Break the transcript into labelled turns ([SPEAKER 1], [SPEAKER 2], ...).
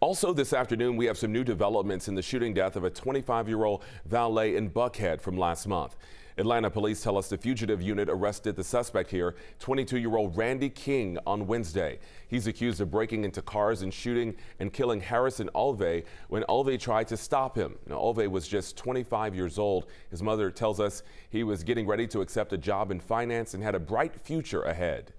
[SPEAKER 1] Also this afternoon, we have some new developments in the shooting death of a 25-year-old valet in Buckhead from last month. Atlanta police tell us the fugitive unit arrested the suspect here, 22-year-old Randy King, on Wednesday. He's accused of breaking into cars and shooting and killing Harrison Olvey when Olvey tried to stop him. Now, Olvey was just 25 years old. His mother tells us he was getting ready to accept a job in finance and had a bright future ahead.